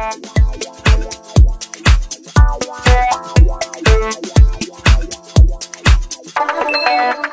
Thank you.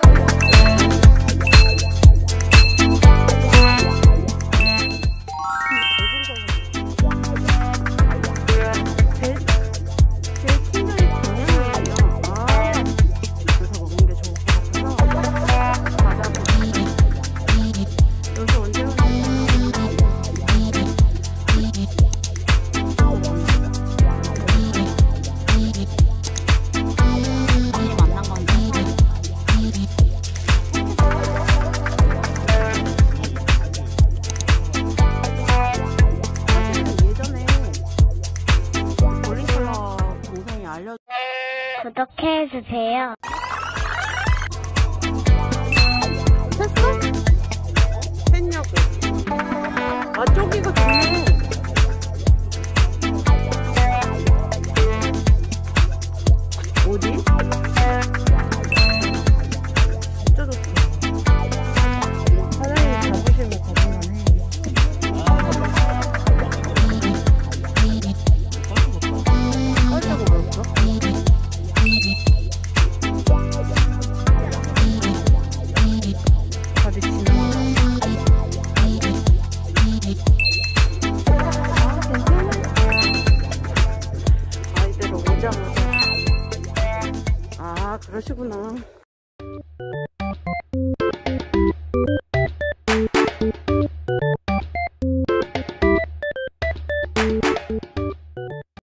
구독해주세요. 아, 그러시구나.